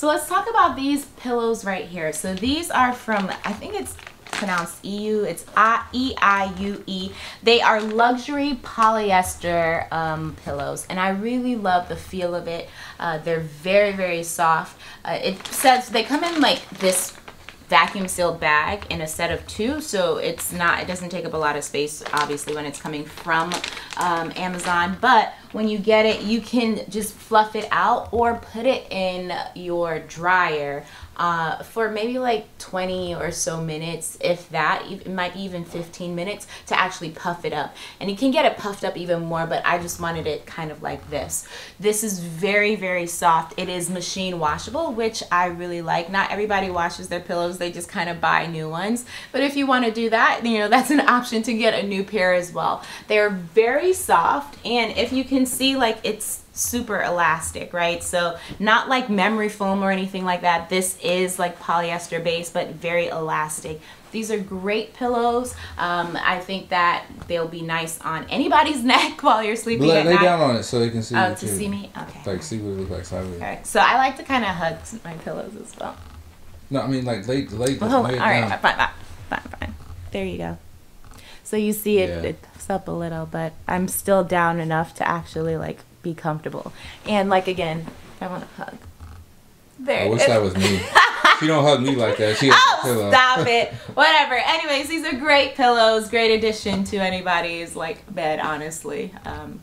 So let's talk about these pillows right here. So these are from, I think it's pronounced EU. It's E-I-U-E. They are luxury polyester um, pillows, and I really love the feel of it. Uh, they're very, very soft. Uh, it says they come in like this vacuum sealed bag in a set of two so it's not it doesn't take up a lot of space obviously when it's coming from um, Amazon but when you get it you can just fluff it out or put it in your dryer uh, for maybe like 20 or so minutes, if that, it might be even 15 minutes to actually puff it up. And you can get it puffed up even more, but I just wanted it kind of like this. This is very, very soft. It is machine washable, which I really like. Not everybody washes their pillows, they just kind of buy new ones. But if you want to do that, you know, that's an option to get a new pair as well. They're very soft, and if you can see, like, it's super elastic, right? So not like memory foam or anything like that. This is like polyester based, but very elastic. These are great pillows. Um, I think that they'll be nice on anybody's neck while you're sleeping Lay, lay down on it so they can see Oh, to see me? Okay. Like see what it looks like sideways. All right. So I like to kind of hug my pillows as well. No, I mean like lay lay, hold lay it All right. fine, fine, fine. There you go. So you see it, Yeah. it puffs up a little, but I'm still down enough to actually like be comfortable. And like again, I want to hug. There. I wish that was me. she don't hug me like that. She has a Oh, pillow. stop it. Whatever. Anyways, these are great pillows. Great addition to anybody's like bed, honestly. Um,